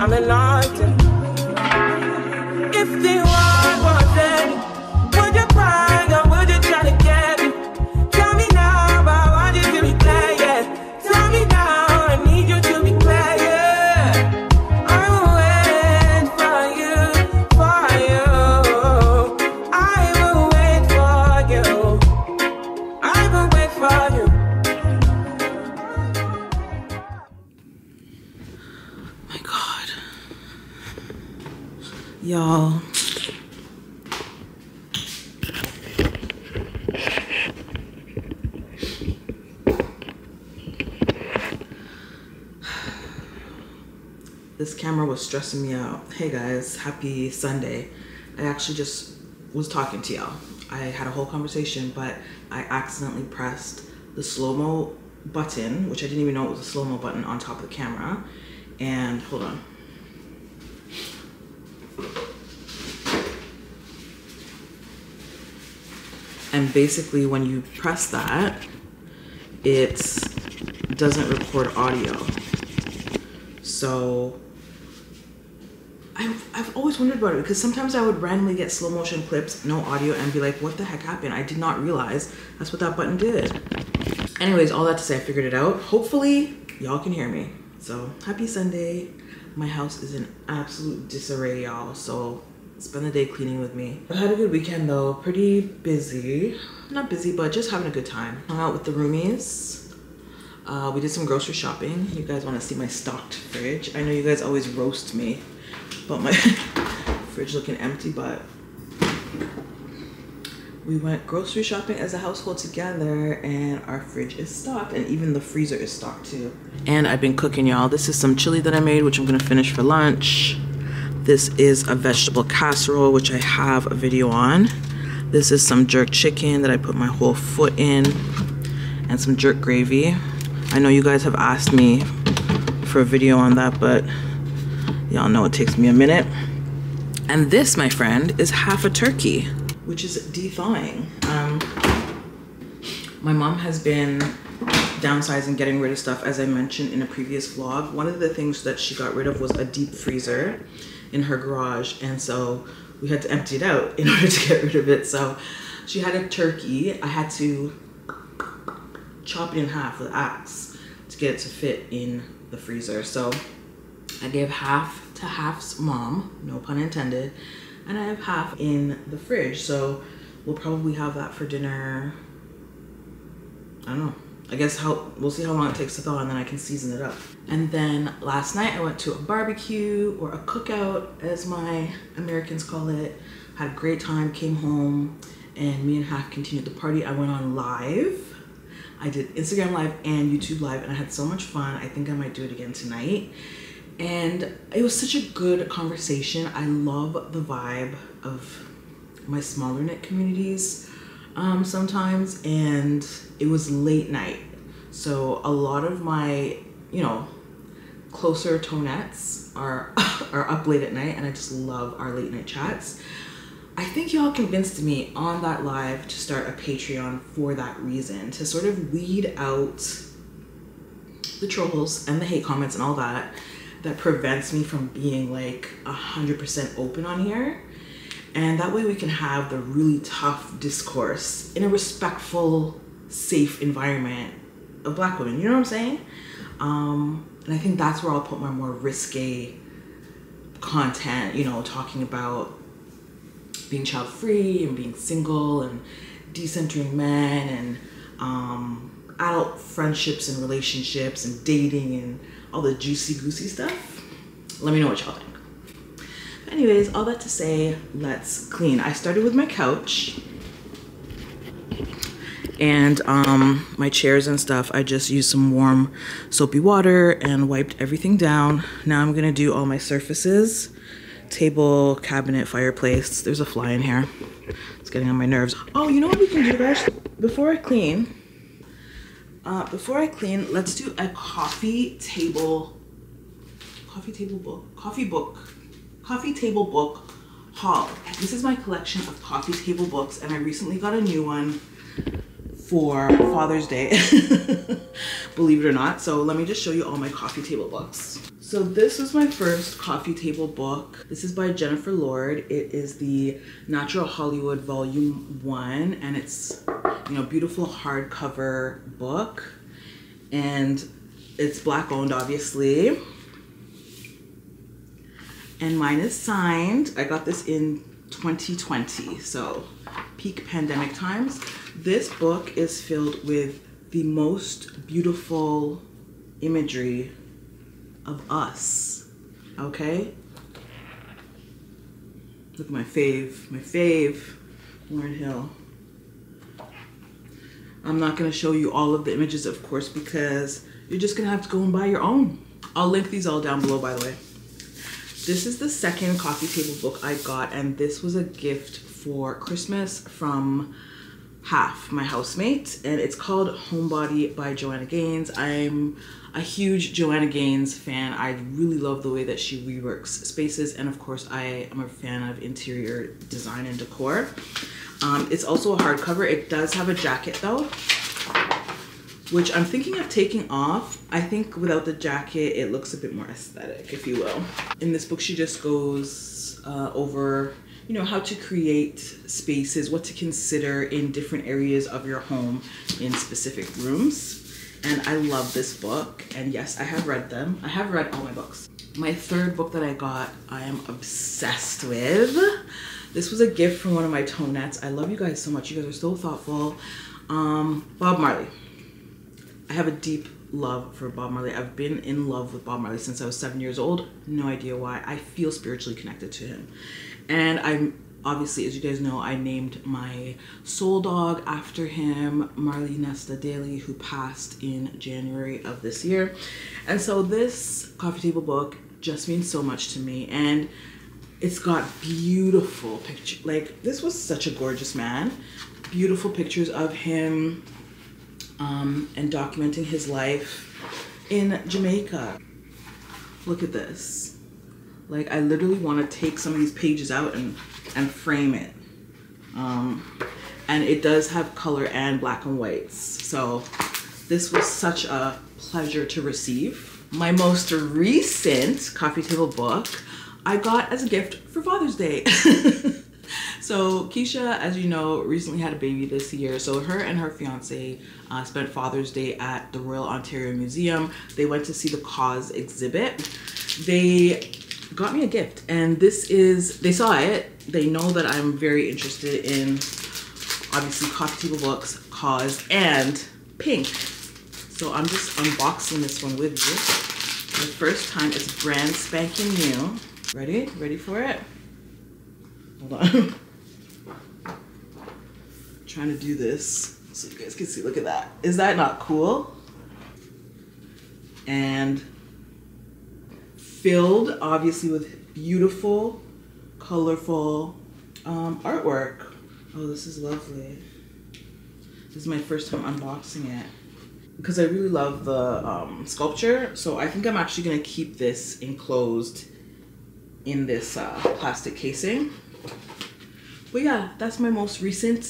I'm enlightened. Y'all. This camera was stressing me out. Hey guys, happy Sunday. I actually just was talking to y'all. I had a whole conversation, but I accidentally pressed the slow-mo button, which I didn't even know it was a slow-mo button on top of the camera. And hold on. Basically when you press that, it doesn't record audio. So I've, I've always wondered about it because sometimes I would randomly get slow motion clips, no audio, and be like, what the heck happened? I did not realize that's what that button did. Anyways, all that to say, I figured it out. Hopefully, y'all can hear me. So, happy Sunday. My house is in absolute disarray, y'all. So, spend the day cleaning with me. I had a good weekend though, pretty busy. Not busy, but just having a good time. Hung out with the roomies. Uh, we did some grocery shopping. You guys want to see my stocked fridge? I know you guys always roast me about my fridge looking empty, but we went grocery shopping as a household together and our fridge is stocked and even the freezer is stocked too. And I've been cooking y'all. This is some chili that I made, which I'm gonna finish for lunch. This is a vegetable casserole, which I have a video on. This is some jerk chicken that I put my whole foot in and some jerk gravy. I know you guys have asked me for a video on that, but y'all know it takes me a minute. And this, my friend, is half a turkey, which is de-thawing. Um, my mom has been downsizing, getting rid of stuff, as I mentioned in a previous vlog. One of the things that she got rid of was a deep freezer in her garage, and so we had to empty it out in order to get rid of it. So she had a turkey. I had to chop it in half with an axe to get it to fit in the freezer. So I gave half to half's mom, no pun intended, and I have half in the fridge. So we'll probably have that for dinner. I don't know. I guess how we'll see how long it takes to thaw and then I can season it up. And then last night I went to a barbecue or a cookout as my Americans call it. Had a great time, came home and me and Half continued the party. I went on live. I did Instagram live and YouTube live and I had so much fun. I think I might do it again tonight. And it was such a good conversation. I love the vibe of my smaller knit communities um, sometimes. And it was late night. So a lot of my, you know, closer tonettes are, are up late at night and I just love our late night chats. I think y'all convinced me on that live to start a Patreon for that reason, to sort of weed out the trolls and the hate comments and all that that prevents me from being like a hundred percent open on here. And that way we can have the really tough discourse in a respectful, safe environment of black women. You know what I'm saying? Um, and I think that's where I'll put my more risque content, you know, talking about being child free and being single and decentering men and um, adult friendships and relationships and dating and all the juicy goosey stuff. Let me know what y'all think. Anyways, all that to say, let's clean. I started with my couch and um, my chairs and stuff. I just used some warm soapy water and wiped everything down. Now I'm gonna do all my surfaces table, cabinet, fireplace. There's a fly in here. It's getting on my nerves. Oh, you know what we can do, guys? Before I clean, uh, before I clean, let's do a coffee table, coffee table book, coffee book, coffee table book haul. This is my collection of coffee table books and I recently got a new one for Father's Day, believe it or not. So let me just show you all my coffee table books. So this was my first coffee table book. This is by Jennifer Lord. It is the Natural Hollywood Volume 1 and it's, you know, beautiful hardcover book. And it's black owned, obviously. And mine is signed. I got this in 2020, so peak pandemic times. This book is filled with the most beautiful imagery of us, okay? Look at my fave, my fave, Lauryn Hill. I'm not gonna show you all of the images, of course, because you're just gonna have to go and buy your own. I'll link these all down below, by the way. This is the second coffee table book I got, and this was a gift for Christmas from Half, my housemate, and it's called Homebody by Joanna Gaines. I'm a huge Joanna Gaines fan. I really love the way that she reworks spaces, and of course, I am a fan of interior design and decor. Um, it's also a hardcover. It does have a jacket though, which I'm thinking of taking off. I think without the jacket, it looks a bit more aesthetic, if you will. In this book, she just goes uh, over you know, how to create spaces, what to consider in different areas of your home in specific rooms. And I love this book. And yes, I have read them. I have read all my books. My third book that I got, I am obsessed with. This was a gift from one of my tonettes. I love you guys so much. You guys are so thoughtful. Um, Bob Marley. I have a deep love for Bob Marley. I've been in love with Bob Marley since I was seven years old. No idea why. I feel spiritually connected to him. And I'm obviously, as you guys know, I named my soul dog after him, Marley Nesta Daley, who passed in January of this year. And so this coffee table book just means so much to me. And it's got beautiful pictures. Like, this was such a gorgeous man. Beautiful pictures of him um, and documenting his life in Jamaica. Look at this. Like I literally want to take some of these pages out and, and frame it. Um, and it does have color and black and whites. So this was such a pleasure to receive. My most recent coffee table book I got as a gift for Father's Day. so Keisha, as you know, recently had a baby this year. So her and her fiance uh, spent Father's Day at the Royal Ontario Museum. They went to see the Kaws exhibit. They got me a gift and this is they saw it. They know that i'm very interested in obviously coffee table books Kaws, and pink. So i'm just unboxing this one with you. The first time it's brand spanking new. Ready? Ready for it? Hold on trying to do this so you guys can see look at that is that not cool and filled obviously with beautiful, colorful um, artwork. Oh, this is lovely. This is my first time unboxing it because I really love the um, sculpture. So I think I'm actually gonna keep this enclosed in this uh, plastic casing. But yeah, that's my most recent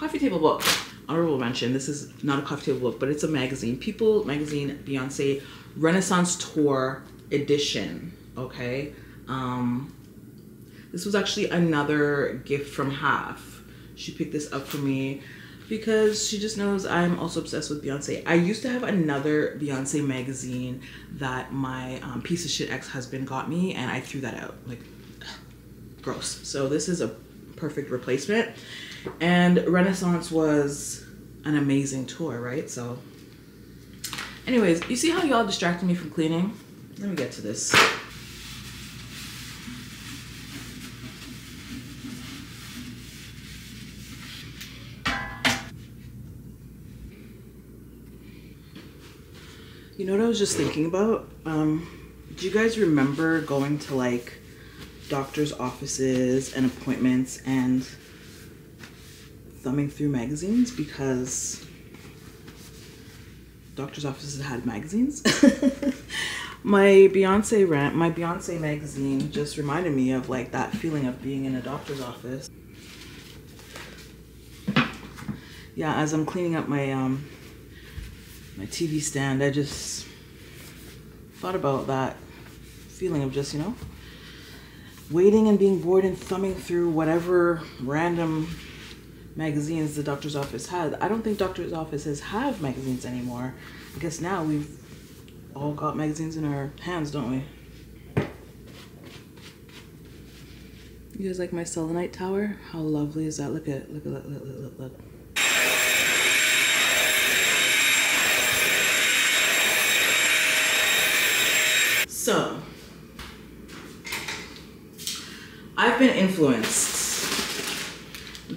coffee table book. Honorable mention, this is not a coffee table book, but it's a magazine. People magazine, Beyonce Renaissance Tour edition, okay? Um, this was actually another gift from Half. She picked this up for me because she just knows I'm also obsessed with Beyonce. I used to have another Beyonce magazine that my um, piece of shit ex-husband got me and I threw that out. Like, gross. So this is a perfect replacement. And Renaissance was an amazing tour, right? So anyways, you see how y'all distracted me from cleaning? Let me get to this. You know what I was just thinking about? Um, do you guys remember going to like doctor's offices and appointments and thumbing through magazines because doctor's offices had magazines? My Beyonce rant, my Beyonce magazine just reminded me of like that feeling of being in a doctor's office. Yeah, as I'm cleaning up my um my TV stand, I just thought about that feeling of just, you know, waiting and being bored and thumbing through whatever random magazines the doctor's office had. I don't think doctor's offices have magazines anymore. I guess now we've all got magazines in our hands, don't we? You guys like my selenite tower? How lovely is that? Look at look at look look look look. look. So, I've been influenced.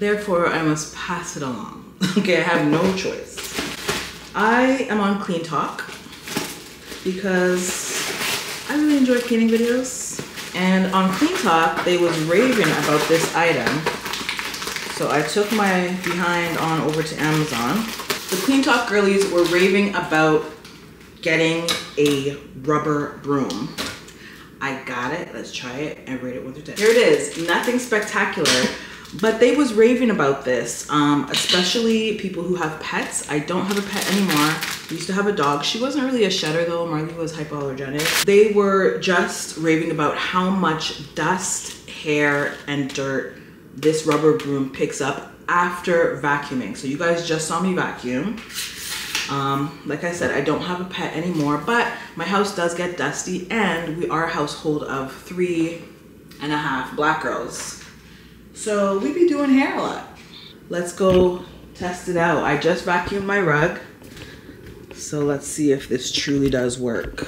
Therefore, I must pass it along. okay, I have no choice. I am on CleanTok because I really enjoy cleaning videos. And on CleanTok, they was raving about this item. So I took my behind on over to Amazon. The CleanTok girlies were raving about getting a rubber broom. I got it. Let's try it and rate it one through ten. Here it is. Nothing spectacular, but they was raving about this, um, especially people who have pets. I don't have a pet anymore. I used to have a dog. She wasn't really a shedder though. Marley was hypoallergenic. They were just raving about how much dust, hair, and dirt this rubber broom picks up after vacuuming. So you guys just saw me vacuum. Um, like I said, I don't have a pet anymore, but my house does get dusty and we are a household of three and a half black girls. So we be doing hair a lot. Let's go test it out. I just vacuumed my rug. So let's see if this truly does work.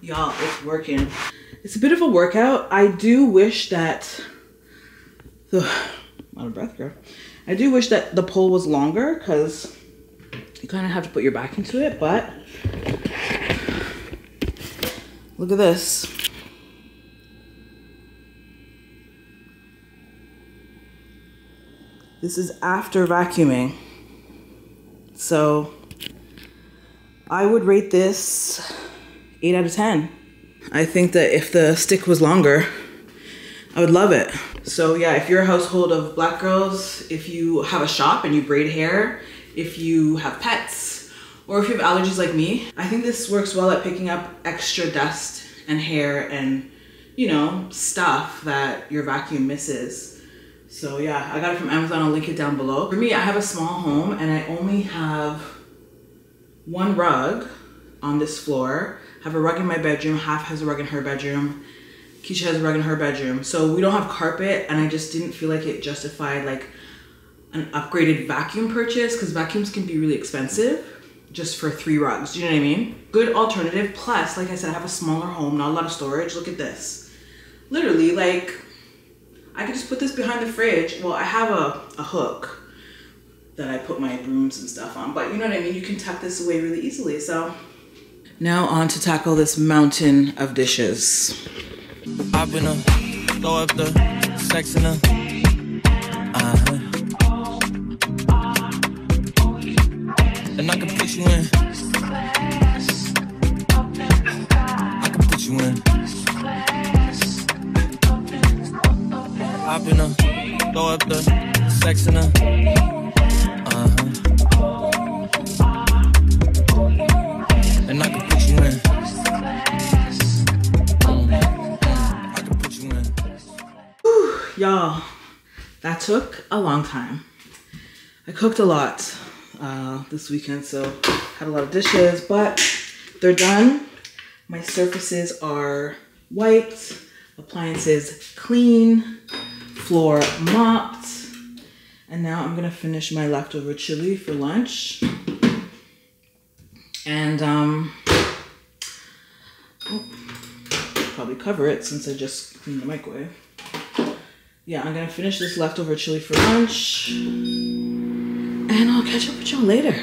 Y'all, it's working. It's a bit of a workout. I do wish that the out of breath, girl. I do wish that the pole was longer because you kind of have to put your back into it, but look at this. This is after vacuuming. So I would rate this 8 out of 10. I think that if the stick was longer, I would love it. So yeah, if you're a household of black girls, if you have a shop and you braid hair, if you have pets, or if you have allergies like me, I think this works well at picking up extra dust and hair and, you know, stuff that your vacuum misses. So yeah, I got it from Amazon. I'll link it down below. For me, I have a small home and I only have one rug on this floor. Have a rug in my bedroom, half has a rug in her bedroom. Keisha has a rug in her bedroom. So we don't have carpet and I just didn't feel like it justified like an upgraded vacuum purchase because vacuums can be really expensive just for three rugs. Do you know what I mean? Good alternative. Plus, like I said, I have a smaller home, not a lot of storage. Look at this. Literally, like, I could just put this behind the fridge. Well, I have a, a hook that I put my brooms and stuff on, but you know what I mean? You can tuck this away really easily. So now on to tackle this mountain of dishes. Hop in her, throw up the sex in her. Uh-huh. And I can put you in. I can put you in. Her, throw up the sex in her. Y'all, that took a long time. I cooked a lot uh, this weekend, so had a lot of dishes, but they're done. My surfaces are wiped, appliances clean, floor mopped, and now I'm gonna finish my leftover chili for lunch. And um, oh, probably cover it since I just cleaned the microwave yeah, I'm gonna finish this leftover chili for lunch. And I'll catch up with y'all later.